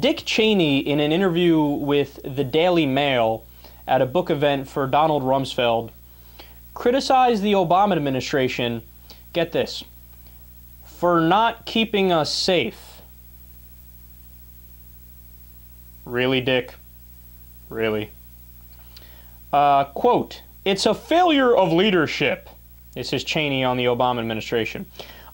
Dick Cheney, in an interview with the Daily Mail at a book event for Donald Rumsfeld, criticized the Obama administration, get this, for not keeping us safe. Really, Dick? Really? Uh, quote, it's a failure of leadership. This is Cheney on the Obama administration.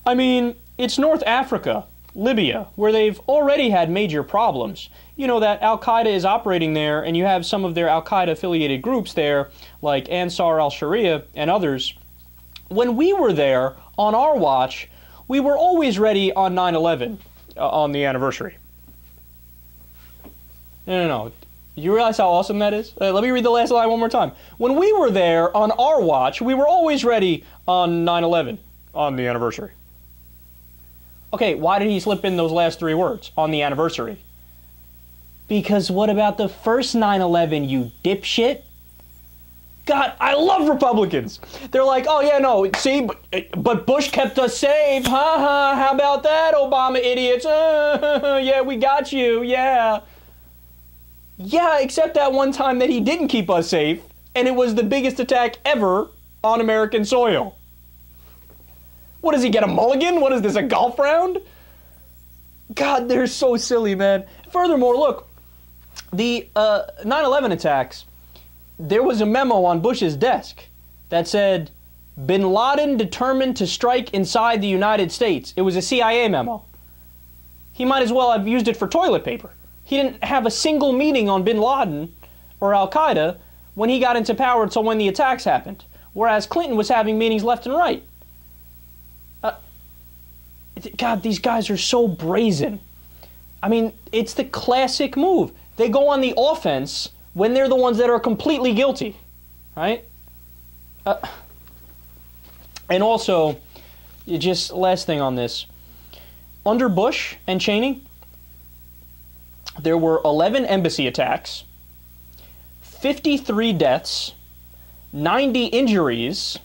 I mean, it's North Africa, Libya, where they've already had major problems. You know that Al Qaeda is operating there, and you have some of their Al Qaeda affiliated groups there, like Ansar al Sharia and others. When we were there on our watch, we were always ready on 9 11 uh, on the anniversary. No, no, no. You realize how awesome that is? Uh, let me read the last line one more time. When we were there on our watch, we were always ready on 9 11 on the anniversary. Okay, why did he slip in those last three words on the anniversary? Because what about the first 9 11, you dipshit? God, I love Republicans. They're like, oh yeah, no, see, but, Bush kept us safe. Ha ha, how about that, Obama idiots? Yeah, we got you, yeah. Yeah, except that one time that he didn't keep us safe, and it was the biggest attack ever on American soil. What does he get a mulligan? What is this, a golf round? God, they're so silly, man. Furthermore, look, the uh, 9 11 attacks, there was a memo on Bush's desk that said, Bin Laden determined to strike inside the United States. It was a CIA memo. He might as well have used it for toilet paper. He didn't have a single meeting on bin Laden or Al Qaeda when he got into power until when the attacks happened, whereas Clinton was having meetings left and right. God, these guys are so brazen. I mean, it's the classic move. They go on the offense when they're the ones that are completely guilty, right? Uh, and also, just last thing on this. Under Bush and Cheney, there were 11 embassy attacks, 53 deaths, 90 injuries,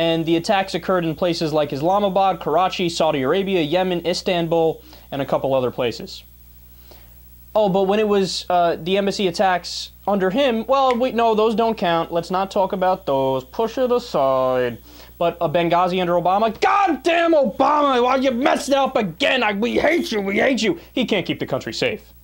and the attacks occurred in places like Islamabad, Karachi, Saudi Arabia, Yemen, Istanbul, and a couple other places. Oh, but when it was uh, the embassy attacks under him, well, wait, no, those don't count. Let's not talk about those. Push it aside. But a Benghazi under Obama, God damn Obama, why you messed it up again? I, we hate you, we hate you. He can't keep the country safe.